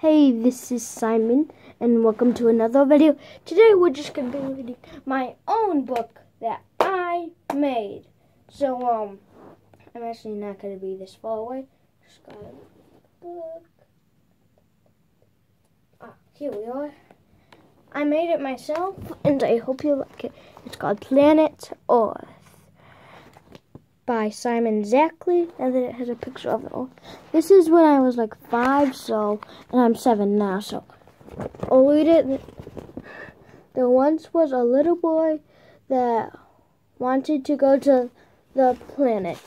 Hey, this is Simon, and welcome to another video. Today we're just gonna be reading my own book that I made. So, um, I'm actually not gonna be this far away. Just got a book. Ah, here we are. I made it myself, and I hope you like it. It's called Planet Earth by Simon Zackley, and then it has a picture of it all. This is when I was like five, so, and I'm seven now, so I'll read it. There once was a little boy that wanted to go to the planet,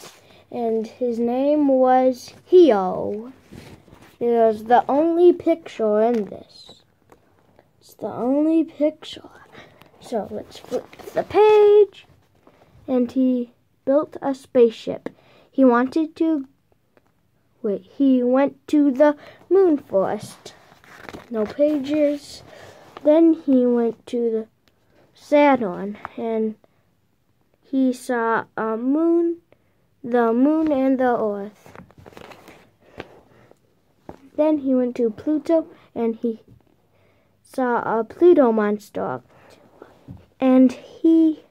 and his name was Heo. Hio. There's the only picture in this. It's the only picture. So let's flip the page, and he built a spaceship. He wanted to wait, he went to the moon first. No pages. Then he went to the Saturn and he saw a moon, the moon and the earth. Then he went to Pluto and he saw a Pluto monster. And he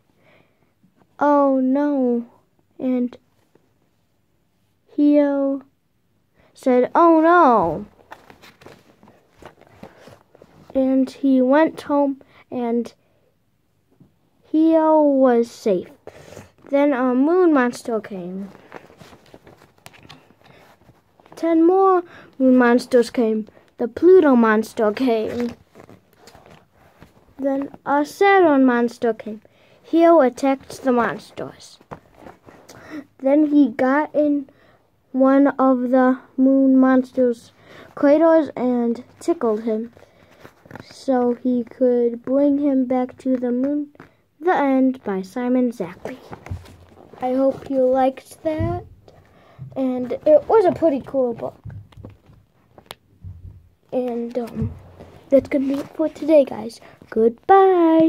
Oh no. And Hio said, Oh no. And he went home and Hio was safe. Then a moon monster came. Ten more moon monsters came. The Pluto monster came. Then a Saturn monster came. Hio attacked the monsters. Then he got in one of the moon monster's craters and tickled him so he could bring him back to the moon. The End by Simon Zackley. I hope you liked that. And it was a pretty cool book. And um, that's going to be it for today, guys. Goodbye.